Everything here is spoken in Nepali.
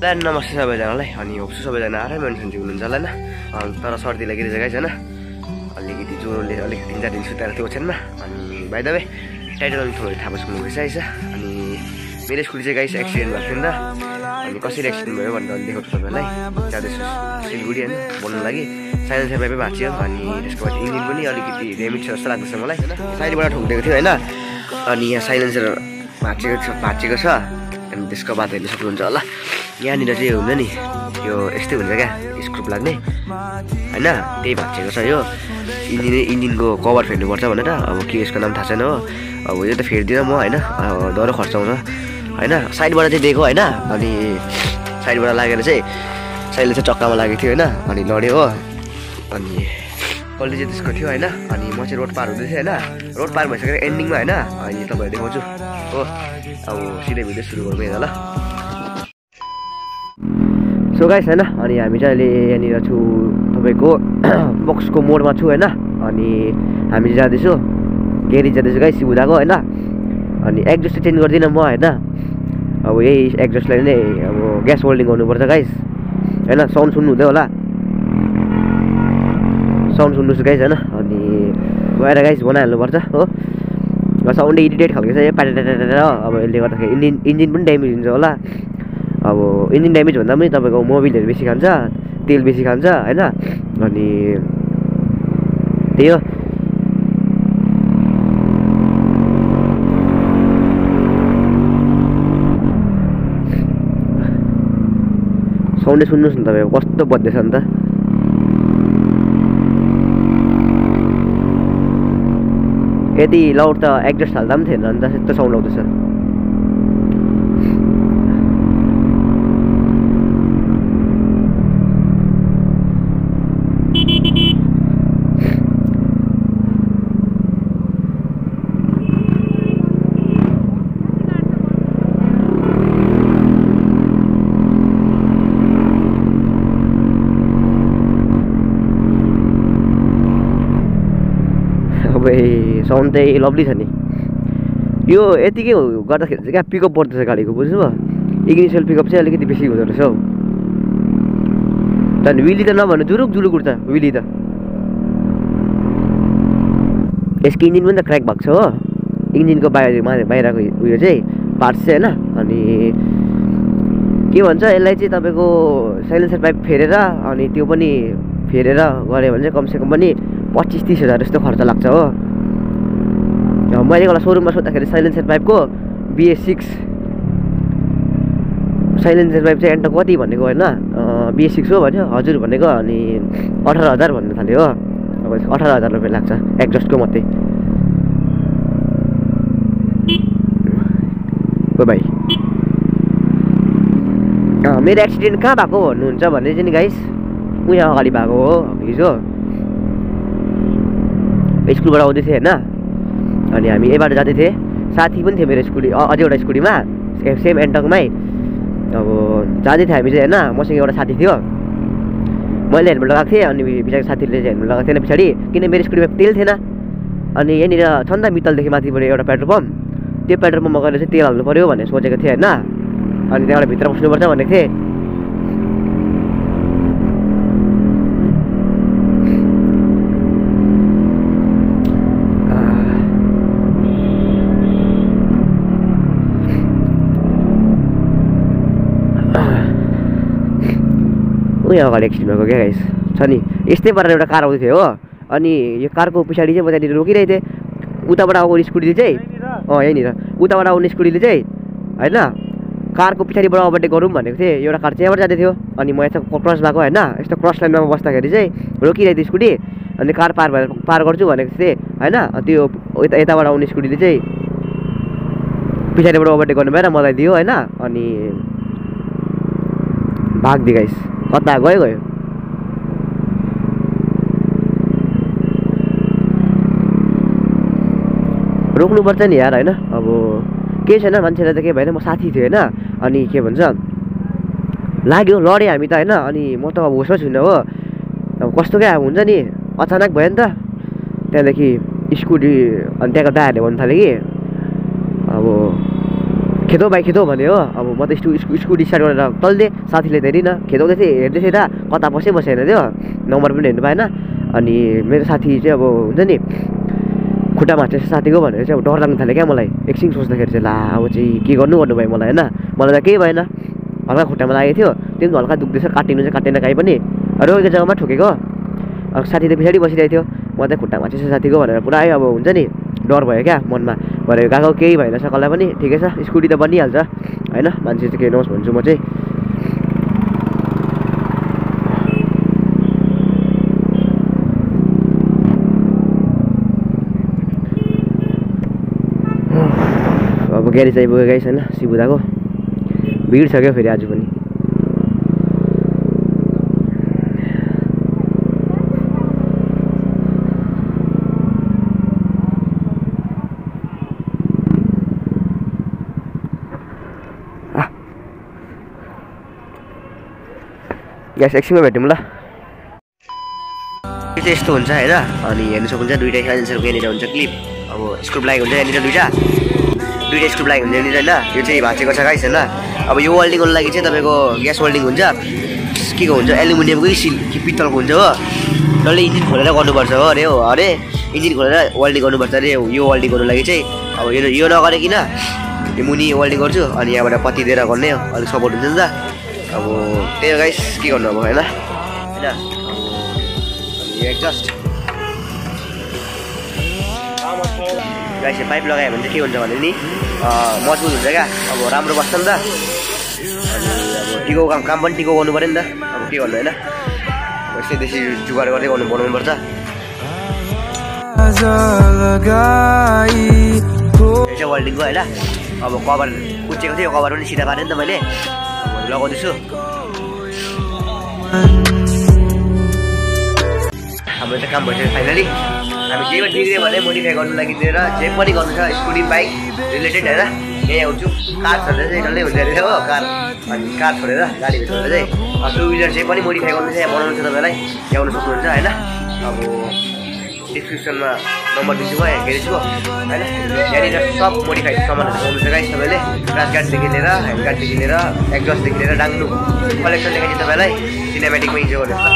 ला नमस्ते सबैजनालाई। अनि होप्छु सबैजना आरामै सन्चै हुनुहुन्छ होला होइन तर सर्दी लागिरहेछ गाइस होइन अलिकति ज्वरोले अलिक तिन चार दिन सुताएर थियो ओछ्यानमा। अनि बाई द वे टाइटल अलिक थोरै थाहा बस्नु भइसकेको छ अनि मेरो स्कुटी चाहिँ गाइस एक्सिडेन्ट भएको थियो नि त। अनि कसरी एक्सिडेन्ट भयो भनेर देखाउँछु तपाईँलाई जाँदैछु सिलगढी होइन बोल्नु लागि। साइलेन्स सेपाइपै भाँच्यो अनि त्यसको बाद इन्जिन पनि अलिकति ड्यामेज छ जस्तो लाग्दैछ मलाई साइडबाट ठोकिदिएको थियो होइन। अनि यहाँ साइलेन्सर भाँचेको छ भाँचेको छ। अनि त्यसको बाद हेर्नु सक्नुहुन्छ होला यहाँनिर चाहिँ हुन्छ नि यो यस्तै हुन्छ क्या स्क्रुप लाग्ने होइन त्यही भाँचेको छ यो इन्जिन इन्जिनको कभर फेर्नुपर्छ भनेर अब के यसको नाम थाहा छैन हो अब यो त फेर्दिनँ म होइन डह्रो खर्च आउँछ होइन साइडबाट चाहिँ दिएको होइन अनि साइडबाट लागेर चाहिँ साइडले चाहिँ चक्कामा लागेको थियो होइन अनि लड्यो हो अनि कहिले चाहिँ त्यसको थियो होइन अनि म चाहिँ रोड पार हुँदैछ होइन रोड पार भइसकेर एन्डिङमा होइन अनि तपाईँहरू देखाउँछु हो अब सिधै भिडियो सुरु गरौँ हेर ल सो गाइस होइन अनि हामी चाहिँ अहिले यहाँनिर छु तपाईँको बक्सको मोडमा छु होइन अनि हामी जाँदैछु गेरी जाँदैछु गाइस सिउदाको होइन अनि एडजस्ट चाहिँ चेन्ज गर्दिनँ म होइन अब यही एडजस्टलाई नै अब ग्यास होल्डिङ गर्नुपर्छ गाइस होइन साउन्ड सुन्नु हुँदै होला साउन्ड सुन्नुहोस् गाइस होइन अनि गएर गाइस बनाइहाल्नुपर्छ हो साउन्डै इरिटेट खालको छ प्याटेटेटेर अब यसले गर्दाखेरि इन्जिन इन्जिन पनि ड्यामेज हुन्छ होला अब इन्जिन ड्यामेज भन्दा पनि तपाईँको मोबिलहरू बेसी खान्छ तेल बेसी खान्छ होइन अनि त्यही हो साउन्डै सुन्नुहोस् न तपाईँको कस्तो बज्दैछ नि त यति लाउड त एडजस्ट हाल्दा पनि थिएन नि त यस्तो साउन्ड आउँदैछ अब साउन्ड चाहिँ लभली छ नि। यो यतिकै गर्दाखेरि चाहिँ क्या पिकअप बढ्दैछ गाडीको बुझ्नुभयो? इग्निसियल पिकअप चाहिँ अलिकति बेसी हुँदो रहेछ हौ। झन् विली त नभन्नु जुरुक जुरुक उठ्छ विली त। यसको इन्जिन पनि त क्र्याक भएको छ हो। इन्जिनको बाहिर बाहिरको उयो चाहिँ पार्ट्स चाहिँ होइन। अनि के भन्छ यसलाई चाहिँ तपाईँको साइलेन्सर पाइप फेरेर अनि त्यो पनि फेरेर गऱ्यो भने चाहिँ कमसेकम पनि पच्चिस तिस हजार जस्तो खर्च लाग्छ हो। मैले एउटा सोरुममा सोद्धाखेरि साइलेन्सर पाइपको बिए सिक्स साइलेन्सर पाइप चाहिँ एन्ट कति भनेको होइन बिए सिक्स हो भन्यो हजुर भनेको अनि अठार हजार भन्नु थाल्यो हो अब अठार हजार रुपियाँ लाग्छ एडजस्टको मात्रै ओ भाइ मेरो एक्सिडेन्ट कहाँ भएको भन्नुहुन्छ भने चाहिँ नि गाइस यहाँ अगाडि भएको हो हिजो स्कुलबाट आउँदै थिएँ होइन अनि हामी यहीँबाट जाँदै थिएँ। साथी पनि थियो मेरो स्कुटी अझै एउटा स्कुटीमा सेम एन्टकमै। अब जाँदै थिएँ हामी चाहिँ होइन मसँग एउटा साथी थियो। मैले हेलमेट लगाएको थिएँ अनि पछाडि साथीले चाहिँ हेलमेट लगाएको थिएन पछाडि किन मेरो स्कुटीमा तेल थिएन? अनि यहाँनिर छ नि त मित्तलदेखि माथिबाट एउटा पेट्रोल पम्प। त्यो पेट्रोल पम्पमा गएर चाहिँ तेल हाल्नु पऱ्यो भनेर सोचेको थिएँ होइन। अनि त्यहाँबाट भित्र बस्नुपर्छ भनेको थिएँ। यहाँ अगाडि एक्सिडेन्ट भएको क्या गाइस छ नि यस्तै पाराले एउटा कार आउँदै थियो हो। अनि यो कारको पछाडि चाहिँ म त्यहाँनिर रोकिरहेको थिएँ। उताबाट आउने स्कुटीले चाहिँ अँ यहीँनिर। उताबाट आउने स्कुटीले चाहिँ होइन? कारको पछाडिबाट ओभरटेक गरौँ भनेको थिएँ। एउटा कार चाहिँ यहाँबाट जाँदै थियो। अनि म यता क्रस भएको होइन? यस्तो क्रस लाइनमा बस्दाखेरि चाहिँ रोकिरहेको थिएँ स्कुटी। अनि कार पार भएर पार गर्छु भनेको थिएँ होइन? त्यो यता यताबाट आउने स्कुटीले चाहिँ पछाडिबाट ओभरटेक गर्नु भएर मलाई दियो होइन? अनि भागिदियो गाइस। कता गयो गयो रोक्नुपर्छ नि यार होइन? अब केही छैन मान्छेलाई त केही भएन। म साथी थियो होइन? अनि के भन्छ लाग्यो लडेँ हामी त होइन? अनि म त अब होसमै छुइनँ हो। अब कस्तो क्या अब हुन्छ नि? अचानक भयो नि त। त्यहाँदेखि स्कुटी अनि त्यहाँको दाहरूले भन्नु थाल्यो कि खेदौ भाइ खेदौ भने हो। अब म त स्कु स्कु स्कुटी स्टार्ट गरेर तल्दै साथीले धेरै न खेदाउँदै थिएँ हेर्दै थिएँ त कता बसै बसेन थियो। नम्बर पनि हेर्नु पाएन। अनि मेरो साथी चाहिँ अब हुन्छ नि खुट्टा भाँचेछ साथीको भनेर चाहिँ अब डर लाग्नु थाल्यो क्या मलाई। एकछिन सोच्दाखेरि चाहिँ ला अब चाहिँ के गर्नु गर्नु भयो मलाई होइन? मलाई त केही भएन। हल्का खुट्टामा लागेको थियो। त्यो पनि हल्का दुख्दैछ काटिनु चाहिँ काटेन काहीँ पनि। रोकेको जग्गामा ठोकेको। साथी त पछाडि बसिरहेको थियो। म त खुट्टा भाँचेछ साथीको भनेर पुरै अब हुन्छ नि डर भयो क्या मनमा। भरे गएको केही भएन कसलाई पनि। ठिकै छ स्कुटी त बनिहाल्छ होइन? मान्छे चाहिँ केही नहोस् भन्छु म चाहिँ। अब ग्यारेज आइपुगेकै छैन सिबुदाको। भिड छ क्या फेरि आज पनि। ग्यास एकछिनमा भेटौँ ल। चाहिँ यस्तो हुन्छ होइन? अनि हेर्नु सक्नुहुन्छ दुइटै साइलेन्सरको यहाँनिर हुन्छ क्लिप। अब स्क्रुप लागेको हुन्छ यहाँनिर दुइटा। दुइटा स्क्रुप लागेको हुन्छ यहाँनिर होइन? यो चाहिँ भाँचेको छ गाइस होइन? अब यो वेल्डिङको लागि चाहिँ तपाईँको ग्यास वेल्डिङ हुन्छ। के को हुन्छ? एलुमिनियमकै स्टिल कि पित्तलको हुन्छ हो? डल्लै इन्जिन खोलेर गर्नुपर्छ हो? अरे हो अरे? इन्जिन खोलेर वेल्डिङ गर्नुपर्छ अरे यो वेल्डिङ गर्नु लागि चाहिँ अब यो यो नगरिकन यो मुनि वेल्डिङ गर्छु। अनि यहाँबाट पत्ती दिएर गर्ने हो। अलिक सपोर्ट हुन्छ नि त। अब त्यही गाइस के गर्नु अब होइन? होइन। एक्जस्ट गाइस पाइप लगायो भने चाहिँ के हुन्छ भने नि मजबुत हुन्छ क्या। अब राम्रो बस्छ नि त। अनि अब टिको काम काम पनि टिको गर्नु पऱ्यो नि त। अब के गर्नु होइन? यस्तै बेसी जुगाड गर्दै गर्नु बनाउनु पर्छ यो चाहिँ वेल्डिङको होइन? अब कभर कुचेको थियो कभर पनि सिधा पारेँ नि त मैले। अब लगाउँदैछु हाम्रो चाहिँ काम भइसक्यो फाइनली हामी जे पनि बिग्रियो भने मोडिफाई गर्नु लागि दिएर जे पनि गर्नु छ स्कुटी बाइक रिलेटेड होइन यहीँ आउँछु कार छोडेर चाहिँ डल्लै हुन्छ अरे हो कार अनि कार छोडेर गाडी छोडेर चाहिँ टु विलर जे पनि मोडिफाई गर्नु छ यहाँ बनाउनु छ तपाईँलाई ल्याउनु सक्नुहुन्छ होइन अब डिस्क्रिप्सनमा नम्बर दिन्छु म यहाँ हेरेछु। होइन? यहाँनिर सब मोडिफाइड सामानहरू पाउनु छ गाइस तपाईँले। क्रास गार्डदेखि लिएर ह्यान्ड गार्डदेखि लिएर एक्जस्टदेखि लिएर डाङ्नु कलेक्सन देखाइदिन्छु तपाईँलाई सिनेमेटिकमा इन्जोय गर्नुहोस्